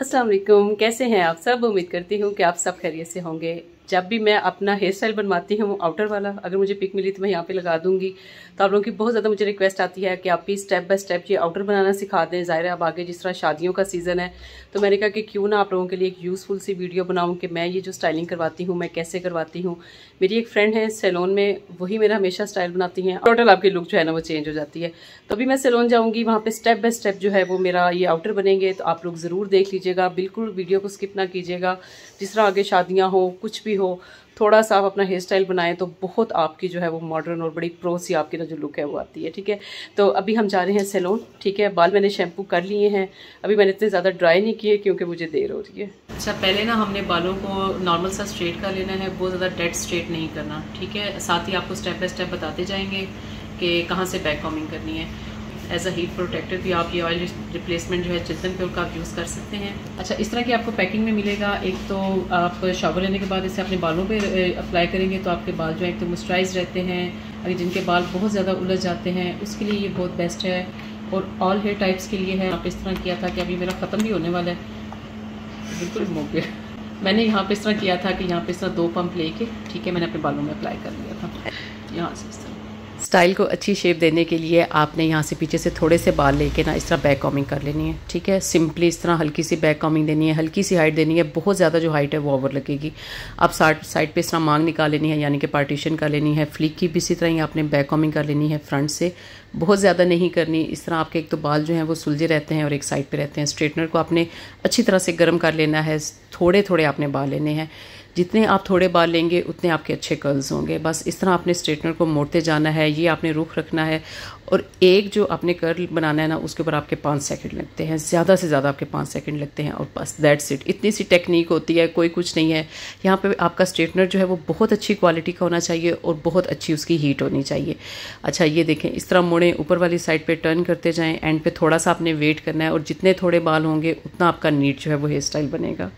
अस्सलाम कैसे हैं आप? सब उम्मीद करती हूँ कि आप सब खैरियत से होंगे। जब भी मैं अपना हेयर स्टाइल बनवाती हूँ आउटर वाला, अगर मुझे पिक मिली तो मैं यहाँ पे लगा दूँगी। तो आप लोगों की बहुत ज़्यादा मुझे रिक्वेस्ट आती है कि आप भी स्टेप बाय स्टेप ये आउटर बनाना सिखा दें। ज़ाहिर अब आगे जिस तरह शादियों का सीज़न है तो मैंने कहा कि क्यों ना आप लोगों के लिए एक यूज़फुल सी वीडियो बनाऊँ कि मैं ये जो स्टाइलिंग करवाती हूँ, मैं कैसे करवाती हूँ। मेरी एक फ्रेंड है सैलून में, वही मेरा हमेशा स्टाइल बनाती हैं। टोटल आपकी लुक जो है ना, वो चेंज हो जाती है। तो अभी मैं सैलून जाऊँगी, वहाँ पर स्टेप बाय स्टेप जो है वो मेरा ये आउटर बनेंगे तो आप लोग ज़रूर देख लीजिएगा। बिल्कुल वीडियो को स्किप ना कीजिएगा। जिस तरह आगे शादियाँ हो, कुछ भी हो, थोड़ा सा आप अपना हेयर स्टाइल बनाएँ तो बहुत आपकी जो है वो मॉडर्न और बड़ी प्रो सी आपकी ना जो लुक है वो आती है, ठीक है? तो अभी हम जा रहे हैं सैलून ठीक है? बाल मैंने शैम्पू कर लिए हैं। अभी मैंने इतने ज़्यादा ड्राई नहीं किए क्योंकि मुझे देर हो रही है। अच्छा पहले ना हमने बालों को नॉर्मल सा स्ट्रेट कर लेना है बहुत ज़्यादा डेड स्ट्रेट नहीं करना, ठीक है? साथ ही आपको स्टेप बाय स्टेप बताते जाएँगे कि कहाँ से बैक कॉमिंग करनी है। एज अ हीट प्रोटेक्टर भी आप ये ऑयल रिप्लेसमेंट जो है चिल्तन पे का आप यूज़ कर सकते हैं। अच्छा इस तरह की आपको पैकिंग में मिलेगा, एक तो आप शावर लेने के बाद इसे अपने बालों पे अप्लाई करेंगे तो आपके बाल जो है एक तो मॉइस्चराइज रहते हैं अगर जिनके बाल बहुत ज़्यादा उलझ जाते हैं, उसके लिए ये बहुत बेस्ट है। और ऑल हेयर टाइप्स के लिए है आप इस तरह किया था कि अभी मेरा ख़त्म भी होने वाला है। बिल्कुल मौके मैंने यहाँ पे इस तरह किया था कि यहाँ पे इस तरह दो पंप लेके, ठीक है, मैंने अपने बालों में अप्लाई कर लिया था। यहाँ से इस तरह। स्टाइल को अच्छी शेप देने के लिए आपने यहाँ से पीछे से थोड़े से बाल लेके ना इस तरह बैक कॉमिंग कर लेनी है, ठीक है? सिंपली इस तरह हल्की सी बैक कॉमिंग देनी है, हल्की सी हाइट देनी है, बहुत ज़्यादा जो हाइट है वो ओवर लगेगी। आप साइड पे इस तरह मांग निकाल लेनी है, यानी कि पार्टीशन कर लेनी है फ्लिक की भी इसी तरह ही आपने बैक कॉमिंग कर लेनी है फ्रंट से। बहुत ज़्यादा नहीं करनी, इस तरह आपके एक तो बाल जो हैं वो सुलझे रहते हैं और एक साइड पर रहते हैं। स्ट्रेटनर को आपने अच्छी तरह से गर्म कर लेना है थोड़े थोड़े आपने बाल लेने हैं। जितने आप थोड़े बाल लेंगे, उतने आपके अच्छे कर्ल्स होंगे। बस इस तरह आपने स्ट्रेटनर को मोड़ते जाना है, ये आपने रुख रखना है। और एक जो आपने कर्ल बनाना है ना, उसके ऊपर आपके पाँच सेकंड लगते हैं। ज़्यादा से ज़्यादा आपके पाँच सेकंड लगते हैं और बस दैट्स इट इतनी सी टेक्निक होती है, कोई कुछ नहीं है। यहाँ पे आपका स्ट्रेटनर जो है, वो बहुत अच्छी क्वालिटी का होना चाहिए और बहुत अच्छी उसकी हीट होनी चाहिए। अच्छा ये देखें, इस तरह मुड़े, ऊपर वाली साइड पर टर्न करते जाएँ। एंड पे थोड़ा सा आपने वेट करना है और जितने थोड़े बाल होंगे, उतना आपका नीट जो है, वो हेयर स्टाइल बनेगा।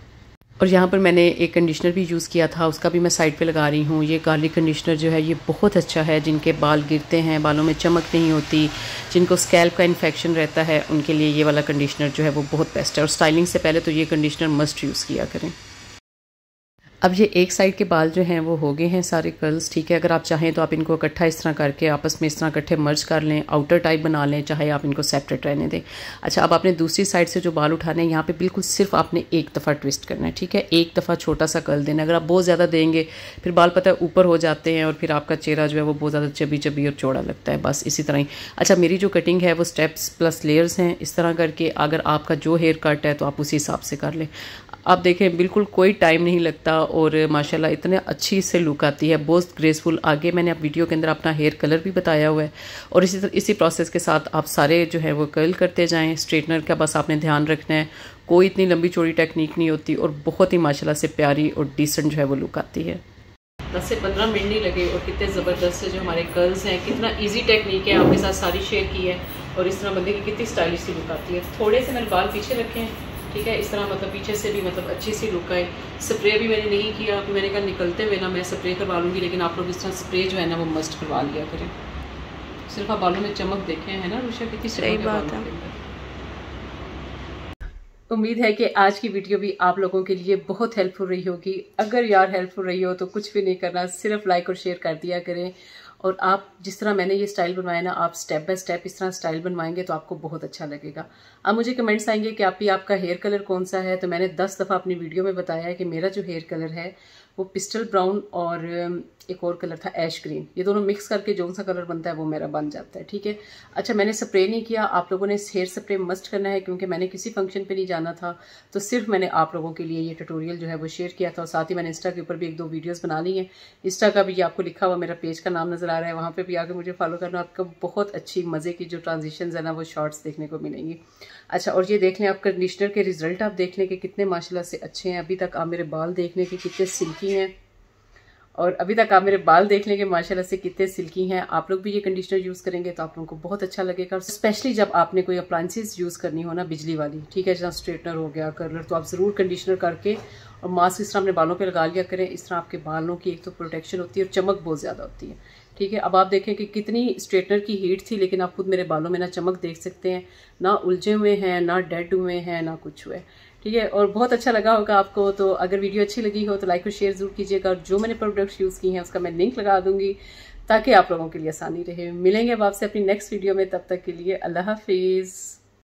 और यहाँ पर मैंने एक कंडीशनर भी यूज़ किया था, उसका भी मैं साइड पे लगा रही हूँ। ये गार्लिक कंडीशनर जो है, ये बहुत अच्छा है, जिनके बाल गिरते हैं, बालों में चमक नहीं होती, जिनको स्कैल्प का इन्फेक्शन रहता है, उनके लिए ये वाला कंडीशनर जो है वो बहुत बेस्ट है। और स्टाइलिंग से पहले तो ये कंडीशनर मस्ट यूज़ किया करें। अब ये एक साइड के बाल जो हैं वो हो गए हैं सारे कर्ल्स ठीक है? अगर आप चाहें तो आप इनको इकट्ठा इस तरह करके आपस में इस तरह इकट्ठे मर्ज कर लें आउटर टाइप बना लें, चाहे आप इनको सेपरेट रहने दें। अच्छा अब आपने दूसरी साइड से जो बाल उठाने हैं, यहाँ पे बिल्कुल सिर्फ़ आपने एक दफ़ा ट्विस्ट करना है, ठीक है? एक दफ़ा छोटा सा कर्ल देना अगर आप बहुत ज़्यादा देंगे, फिर बाल पता है ऊपर हो जाते हैं और फिर आपका चेहरा जो है वो बहुत ज़्यादा चबी चबी और चौड़ा लगता है, बस इसी तरह ही। अच्छा मेरी जो कटिंग है वो स्टेप्स प्लस लेयर्स हैं, इस तरह करके अगर आपका जो हेयर कट है तो आप उसी हिसाब से कर लें। आप देखें, बिल्कुल कोई टाइम नहीं लगता और माशाल्लाह इतने अच्छी से लुक आती है बहुत ग्रेसफुल आगे मैंने आप वीडियो के अंदर अपना हेयर कलर भी बताया हुआ है और इसी तरह इसी प्रोसेस के साथ आप सारे जो है वो कर्ल करते जाएँ स्ट्रेटनर का बस आपने ध्यान रखना है, कोई इतनी लंबी चौड़ी टेक्निक नहीं होती और बहुत ही माशाल्लाह से प्यारी और डिसेंट जो है वो लुक आती है। दस से पंद्रह मिनट नहीं लगे और कितने ज़बरदस्त से जो हमारे कर्ल्स हैं, कितना इजी टेक्निक है आपके साथ सारी शेयर की है और इस तरह बंदे की कितनी स्टाइलिश सी लुक आती है। थोड़े से मैंने बाल पीछे रखे हैं ठीक है इस तरह मतलब पीछे से भी मतलब अच्छी सी लुक आए स्प्रे भी मैंने नहीं किया कि मैंने कहा निकलते हुए ना मैं स्प्रे करवा लूँगी लेकिन आप लोग इस तरह स्प्रे जो है ना वो मस्ट करवा लिया करें। सिर्फ़ आप बालों में चमक देखे हैं ना रुशा कितनी सही बात है। उम्मीद है कि आज की वीडियो भी आप लोगों के लिए बहुत हेल्पफुल रही होगी। अगर यार हेल्पफुल रही हो तो कुछ भी नहीं करना सिर्फ़ लाइक और शेयर कर दिया करें। और आप जिस तरह मैंने ये स्टाइल बनवाया ना, आप स्टेप बाय स्टेप इस तरह स्टाइल बनवाएँगे तो आपको बहुत अच्छा लगेगा। अब मुझे कमेंट्स आएँगे कि आप ही आपका हेयर कलर कौन सा है? तो मैंने दस दफ़ा अपनी वीडियो में बताया है कि मेरा जो हेयर कलर है वो पिस्टल ब्राउन और एक और कलर था ऐश ग्रीन। ये दोनों मिक्स करके जो सा कलर बनता है वो मेरा बन जाता है, ठीक है? अच्छा मैंने स्प्रे नहीं किया। आप लोगों ने हेयर स्प्रे मस्ट करना है क्योंकि मैंने किसी फ़ंक्शन पे नहीं जाना था। तो सिर्फ़ मैंने आप लोगों के लिए ये ट्यूटोरियल जो है वो शेयर किया था और साथ ही मैंने इंस्टा के ऊपर भी एक दो वीडियोज़ बना ली हैं। इंस्टा का भी आपको लिखा हुआ मेरा पेज का नाम नज़र आ रहा है। वहाँ पर भी आकर मुझे फॉलो करना आपको बहुत अच्छी मज़े की जो ट्रांजिशन है ना वो शॉर्ट्स देखने को मिलेंगी। अच्छा और ये देख लें आप कंडीशनर के रिज़ल्ट आप देख लें कि कितने माशाला से अच्छे हैं। अभी तक आप मेरे बाल देख लें कि कितने सिल्की हैं। और अभी तक आप मेरे बाल देख लेंगे, माशाल्लाह से कितने सिल्की हैं। आप लोग भी ये कंडीशनर यूज़ करेंगे तो आप लोगों को बहुत अच्छा लगेगा। स्पेशली जब आपने कोई अप्लाइंसेज यूज़ करनी हो ना बिजली वाली, ठीक है जहाँ स्ट्रेटनर हो गया कर्लर तो आप ज़रूर कंडीशनर करके और मास्क इस तरह अपने बालों पर लगा लिया करें। इस तरह आपके बालों की एक तो प्रोटेक्शन होती है और चमक बहुत ज़्यादा होती है, ठीक है। अब आप देखें कि कितनी स्ट्रेटनर की हीट थी, लेकिन आप खुद मेरे बालों में ना चमक देख सकते हैं। ना उलझे हुए हैं, ना डेड हुए हैं, ना कुछ हुए ठीक है? और बहुत अच्छा लगा होगा आपको तो अगर वीडियो अच्छी लगी हो तो लाइक और शेयर ज़रूर कीजिएगा। और जो मैंने प्रोडक्ट्स यूज़ की हैं, उसका मैं लिंक लगा दूँगी, ताकि आप लोगों के लिए आसानी रहे। मिलेंगे अब आपसे अपनी नेक्स्ट वीडियो में, तब तक के लिए अल्लाह हाफिज़।